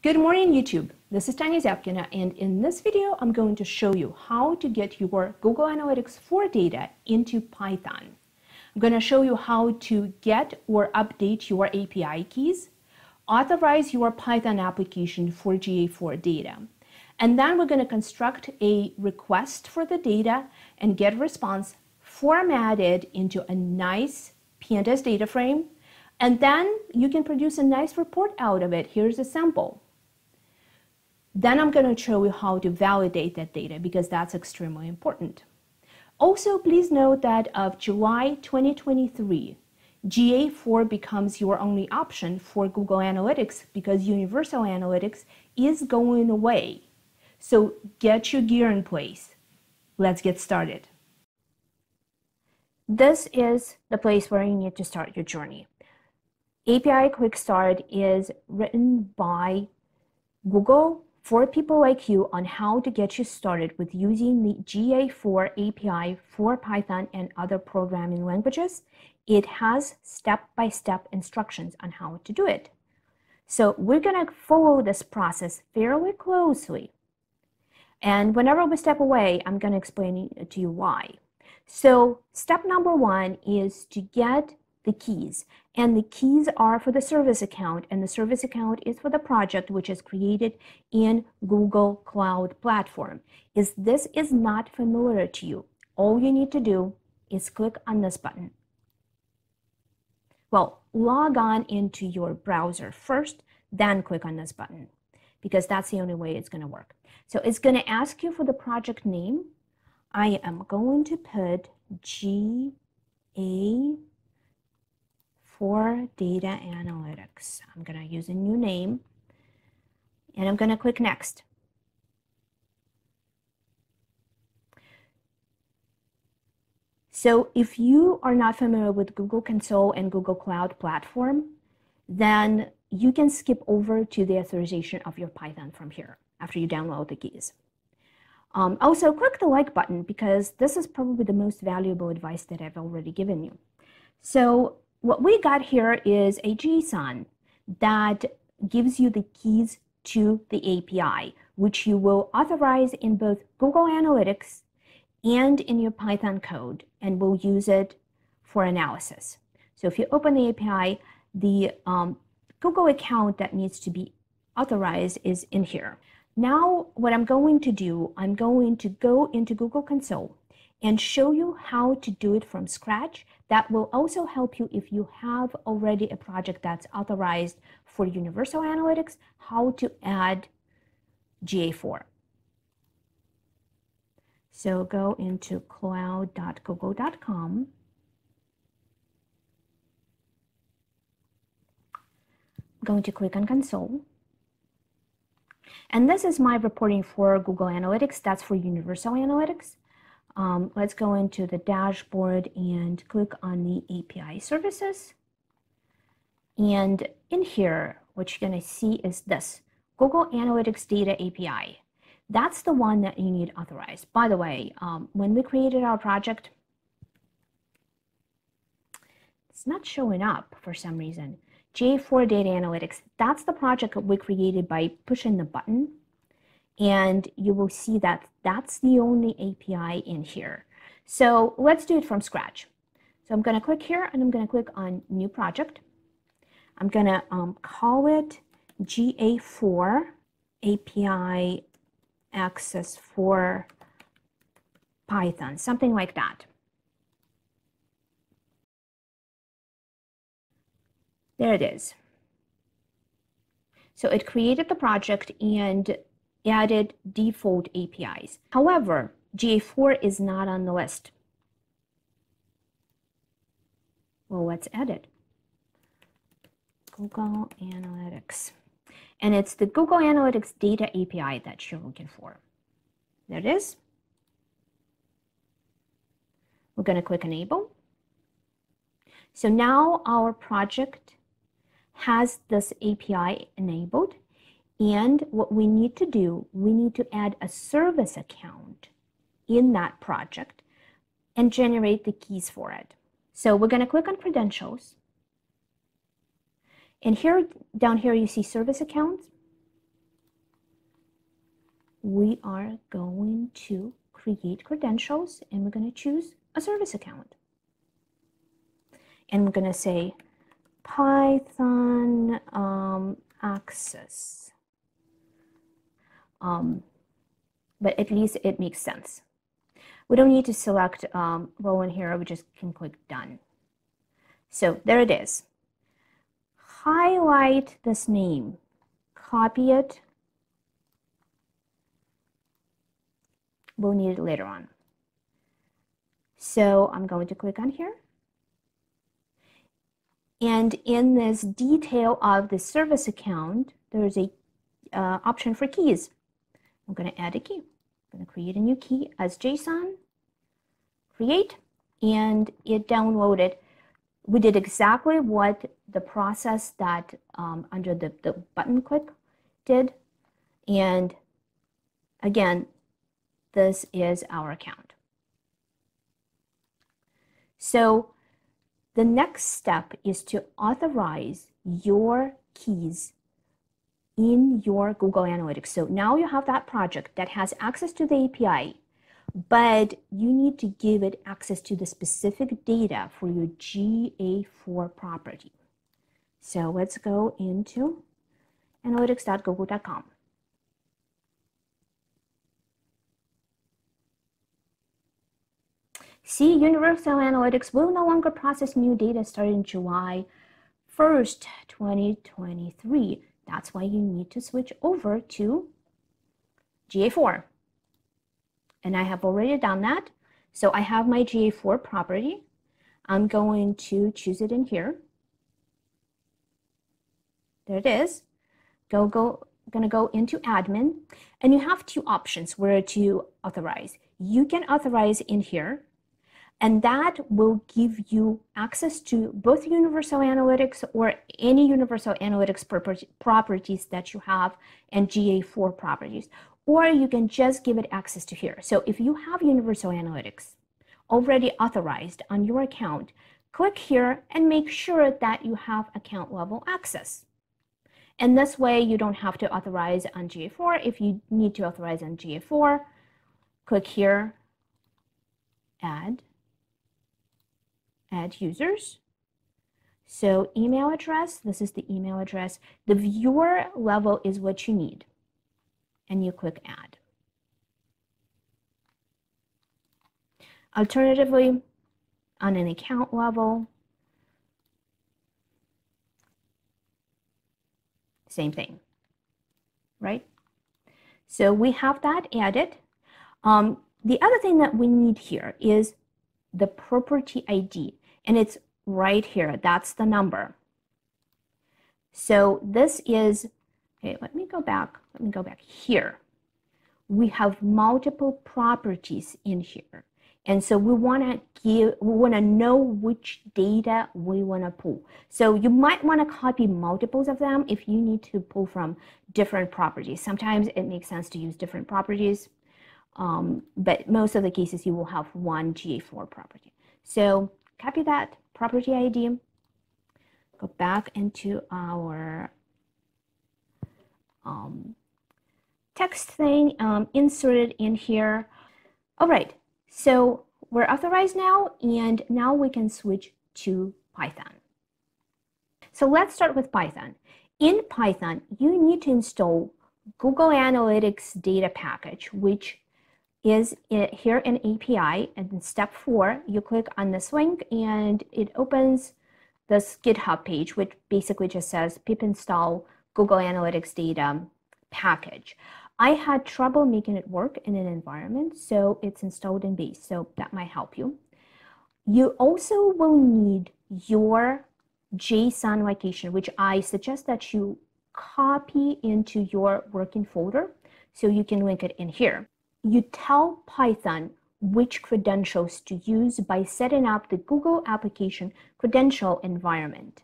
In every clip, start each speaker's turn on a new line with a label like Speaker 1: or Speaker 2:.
Speaker 1: Good morning, YouTube. This is Tanya Zyabkina, and in this video, I'm going to show you how to get your Google Analytics 4 data into Python. I'm going to show you how to get or update your API keys, authorize your Python application for GA4 data, and then we're going to construct a request for the data and get a response formatted into a nice pandas data frame and then you can produce a nice report out of it. Here's a sample. Then I'm going to show you how to validate that data because that's extremely important. Also, please note that of July 2023, GA4 becomes your only option for Google Analytics because Universal Analytics is going away. So get your gear in place. Let's get started. This is the place where you need to start your journey. API Quick Start is written by Google for people like you on how to get you started with using the GA4 API for Python and other programming languages. It has step-by-step -step instructions on how to do it. So we're going to follow this process fairly closely. And whenever we step away, I'm going to explain to you why. So step number one is to get the keys. And the keys are for the service account, and the service account is for the project which is created in Google Cloud Platform. If this is not familiar to you, all you need to do is click on this button. Well, log on into your browser first, then click on this button, because that's the only way it's going to work. So it's going to ask you for the project name. I am going to put G A for data analytics. I'm going to use a new name and I'm going to click next. So if you are not familiar with Google Console and Google Cloud Platform, then you can skip over to the authorization of your Python from here after you download the keys. Um, also, click the like button because this is probably the most valuable advice that I've already given you. So what we got here is a JSON that gives you the keys to the API, which you will authorize in both Google Analytics and in your Python code, and we'll use it for analysis. So if you open the API, the um, Google account that needs to be authorized is in here. Now, what I'm going to do, I'm going to go into Google Console and show you how to do it from scratch. That will also help you if you have already a project that's authorized for Universal Analytics, how to add GA4. So go into cloud.google.com. Going to click on console. And this is my reporting for Google Analytics. That's for Universal Analytics. Um, let's go into the dashboard and click on the API services. And in here, what you're going to see is this, Google Analytics Data API. That's the one that you need authorized. By the way, um, when we created our project, it's not showing up for some reason. GA4 Data Analytics, that's the project we created by pushing the button and you will see that that's the only API in here. So let's do it from scratch. So I'm going to click here and I'm going to click on new project. I'm going to um, call it GA4 API access for Python, something like that. There it is. So it created the project and added default APIs. However, GA4 is not on the list. Well, let's add it. Google Analytics. And it's the Google Analytics Data API that you're looking for. There it is. We're going to click Enable. So now our project has this API enabled and what we need to do, we need to add a service account in that project and generate the keys for it. So we're going to click on credentials. And here, down here, you see service accounts. we are going to create credentials and we're going to choose a service account. And we're going to say Python um, access. Um, but at least it makes sense. We don't need to select um, Rowan here, we just can click done. So there it is. Highlight this name, copy it. We'll need it later on. So I'm going to click on here. And in this detail of the service account, there's a uh, option for keys. I'm going to add a key. I'm going to create a new key as JSON, create, and it downloaded. We did exactly what the process that um, under the, the button click did. And again, this is our account. So the next step is to authorize your keys in your Google Analytics. So now you have that project that has access to the API, but you need to give it access to the specific data for your GA4 property. So let's go into analytics.google.com. See, Universal Analytics will no longer process new data starting July 1st, 2023. That's why you need to switch over to GA4. And I have already done that. So I have my GA4 property. I'm going to choose it in here. There it is. Go, go, gonna go into admin and you have two options where to authorize. You can authorize in here and that will give you access to both Universal Analytics or any Universal Analytics properties that you have and GA4 properties. Or you can just give it access to here. So if you have Universal Analytics already authorized on your account, click here and make sure that you have account level access. And this way you don't have to authorize on GA4. If you need to authorize on GA4, click here, add, add users. So email address, this is the email address. The viewer level is what you need. And you click add. Alternatively, on an account level, same thing, right? So we have that added. Um, the other thing that we need here is the property ID, and it's right here. That's the number. So this is, okay, let me go back. Let me go back here. We have multiple properties in here. And so we want to give, we want to know which data we want to pull. So you might want to copy multiples of them if you need to pull from different properties. Sometimes it makes sense to use different properties. Um, but most of the cases you will have one GA4 property. So copy that property ID, go back into our um, text thing, um, insert it in here. All right, so we're authorized now, and now we can switch to Python. So let's start with Python. In Python, you need to install Google Analytics data package, which is it, here in API. And in step four, you click on this link and it opens this GitHub page, which basically just says pip install Google Analytics data package. I had trouble making it work in an environment, so it's installed in base, so that might help you. You also will need your JSON location, which I suggest that you copy into your working folder so you can link it in here you tell Python which credentials to use by setting up the Google application credential environment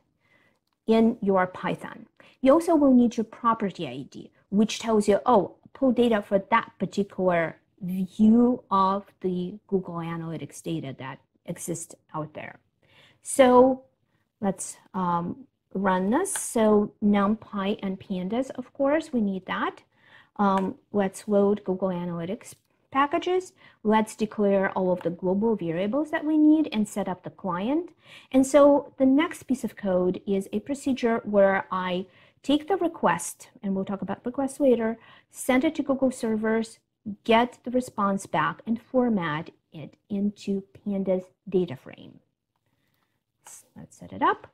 Speaker 1: in your Python. You also will need your property ID, which tells you, oh, pull data for that particular view of the Google Analytics data that exists out there. So let's um, run this. So NumPy and Pandas, of course, we need that. Um, let's load Google Analytics packages. Let's declare all of the global variables that we need and set up the client. And so the next piece of code is a procedure where I take the request, and we'll talk about requests later, send it to Google servers, get the response back, and format it into Pandas data frame. Let's set it up.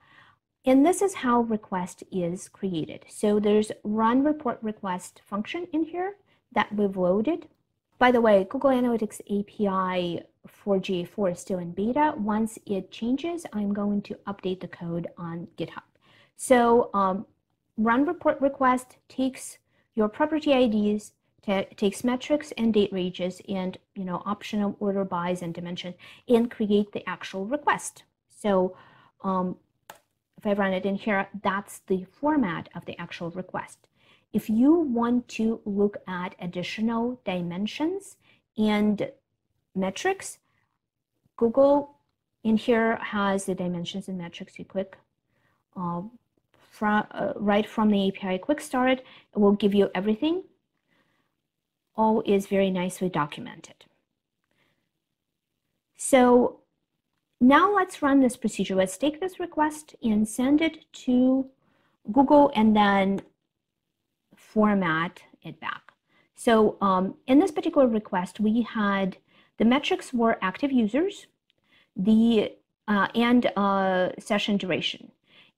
Speaker 1: And this is how request is created. So there's run report request function in here that we've loaded. By the way, Google Analytics API for GA4 is still in beta. Once it changes, I'm going to update the code on GitHub. So um, run report request takes your property IDs, takes metrics and date ranges and you know optional order bys and dimension and create the actual request. So um, if I run it in here, that's the format of the actual request. If you want to look at additional dimensions and metrics, Google in here has the dimensions and metrics. You click uh, from, uh, right from the API Quick Start. It will give you everything. All is very nicely documented. So now let's run this procedure. Let's take this request and send it to Google and then format it back. So um, in this particular request, we had the metrics were active users, the uh, and uh, session duration,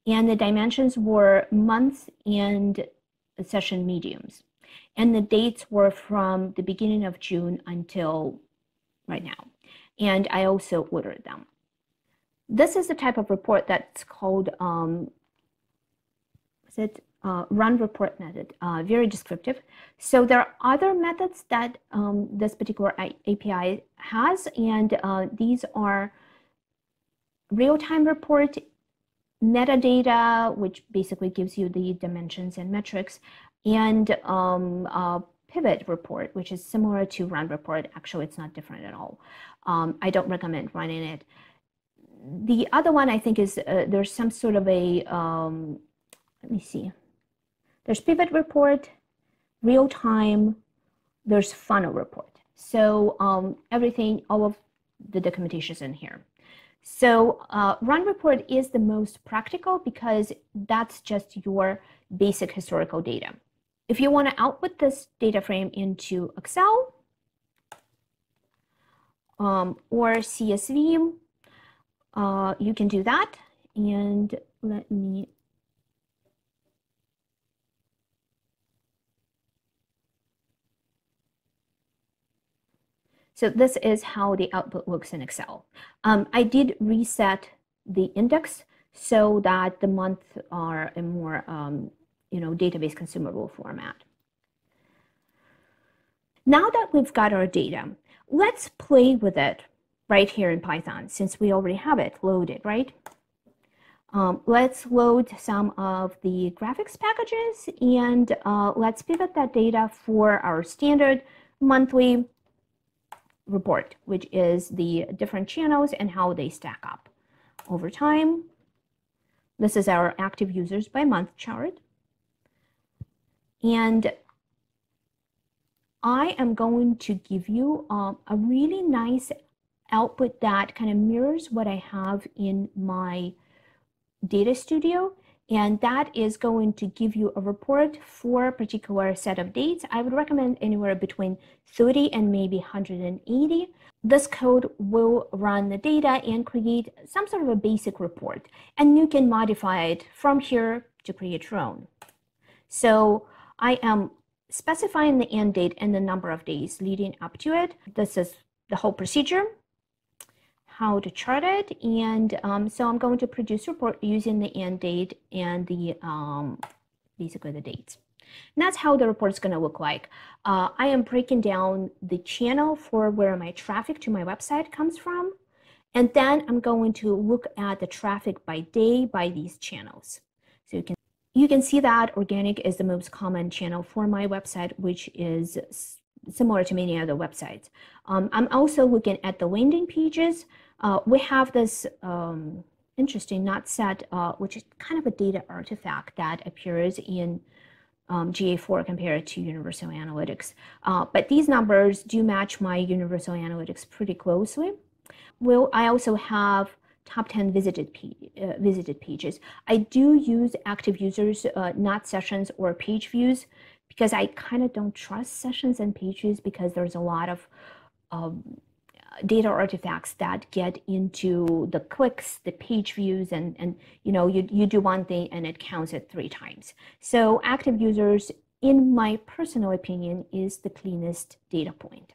Speaker 1: and the dimensions were months and session mediums, and the dates were from the beginning of June until right now, and I also ordered them. This is the type of report that's called um, is it uh, run report method, uh, very descriptive. So there are other methods that um, this particular API has, and uh, these are real-time report, metadata, which basically gives you the dimensions and metrics, and um, pivot report, which is similar to run report. Actually, it's not different at all. Um, I don't recommend running it the other one I think is uh, there's some sort of a, um, let me see. There's pivot report, real time, there's funnel report. So um, everything, all of the documentation is in here. So uh, run report is the most practical because that's just your basic historical data. If you want to output this data frame into Excel um, or CSV, uh, you can do that. And let me So this is how the output looks in Excel. Um, I did reset the index so that the months are a more um, you know, database consumable format. Now that we've got our data, let's play with it right here in Python since we already have it loaded, right? Um, let's load some of the graphics packages and uh, let's pivot that data for our standard monthly report, which is the different channels and how they stack up over time. This is our active users by month chart. And I am going to give you um, a really nice output that kind of mirrors what I have in my data studio. And that is going to give you a report for a particular set of dates. I would recommend anywhere between 30 and maybe 180. This code will run the data and create some sort of a basic report. And you can modify it from here to create your own. So I am specifying the end date and the number of days leading up to it. This is the whole procedure how to chart it. And um, so I'm going to produce report using the end date and the um, basically the dates. And that's how the report is going to look like. Uh, I am breaking down the channel for where my traffic to my website comes from. And then I'm going to look at the traffic by day by these channels. So you can you can see that organic is the most common channel for my website, which is similar to many other websites. Um, I'm also looking at the landing pages. Uh, we have this um, interesting not set, uh, which is kind of a data artifact that appears in um, GA4 compared to Universal Analytics. Uh, but these numbers do match my Universal Analytics pretty closely. Well, I also have top 10 visited, uh, visited pages. I do use active users, uh, not sessions or page views, because I kind of don't trust sessions and page views because there's a lot of um, data artifacts that get into the clicks, the page views, and, and you know, you, you do one thing and it counts it three times. So active users, in my personal opinion, is the cleanest data point.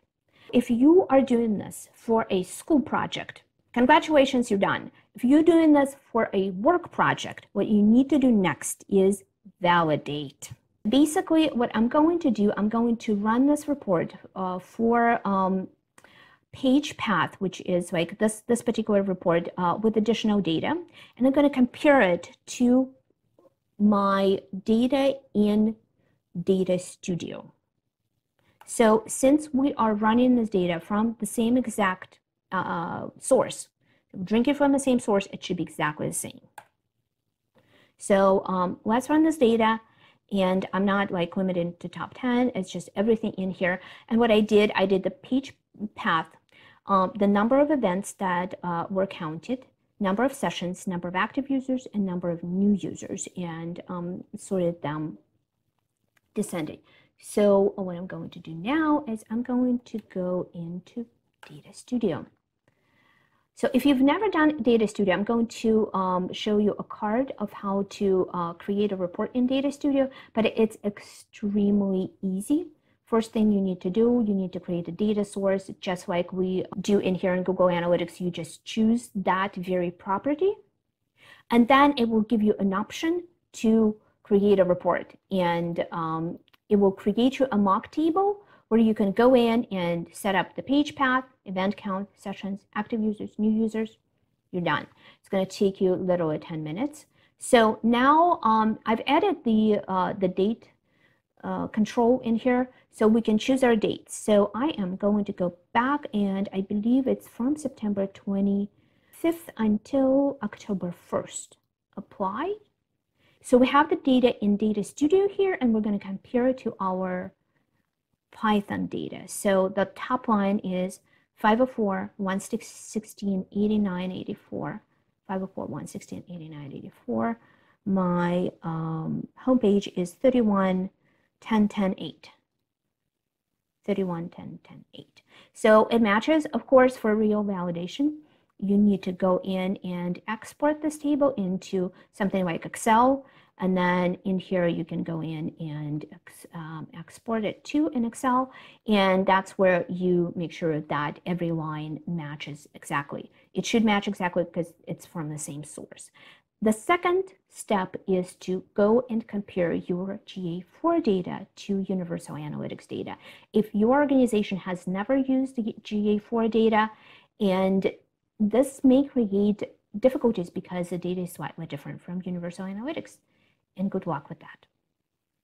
Speaker 1: If you are doing this for a school project, congratulations, you're done. If you're doing this for a work project, what you need to do next is validate. Basically, what I'm going to do, I'm going to run this report uh, for um, page path, which is like this, this particular report uh, with additional data. And I'm going to compare it to my data in Data Studio. So since we are running this data from the same exact uh, source, drink it from the same source, it should be exactly the same. So um, let's run this data and I'm not like limited to top 10, it's just everything in here. And what I did, I did the page path um, the number of events that uh, were counted, number of sessions, number of active users, and number of new users, and um, sorted them descending. So what I'm going to do now is I'm going to go into Data Studio. So if you've never done Data Studio, I'm going to um, show you a card of how to uh, create a report in Data Studio, but it's extremely easy. First thing you need to do, you need to create a data source, just like we do in here in Google Analytics. You just choose that very property, and then it will give you an option to create a report. And um, it will create you a mock table where you can go in and set up the page path, event count, sessions, active users, new users. You're done. It's going to take you literally 10 minutes. So now um, I've added the, uh, the date uh, control in here so we can choose our dates. So I am going to go back and I believe it's from September 25th until October 1st. Apply. So we have the data in Data Studio here and we're going to compare it to our Python data. So the top line is 504, 116, 89, 84, 504, 116, 89, 84. My um, homepage is 31 10, 10, 8. 31, 10, 10, 8. So it matches, of course, for real validation. You need to go in and export this table into something like Excel. And then in here, you can go in and um, export it to an Excel. And that's where you make sure that every line matches exactly. It should match exactly because it's from the same source. The second step is to go and compare your GA4 data to Universal Analytics data. If your organization has never used the GA4 data, and this may create difficulties because the data is slightly different from Universal Analytics, and good luck with that.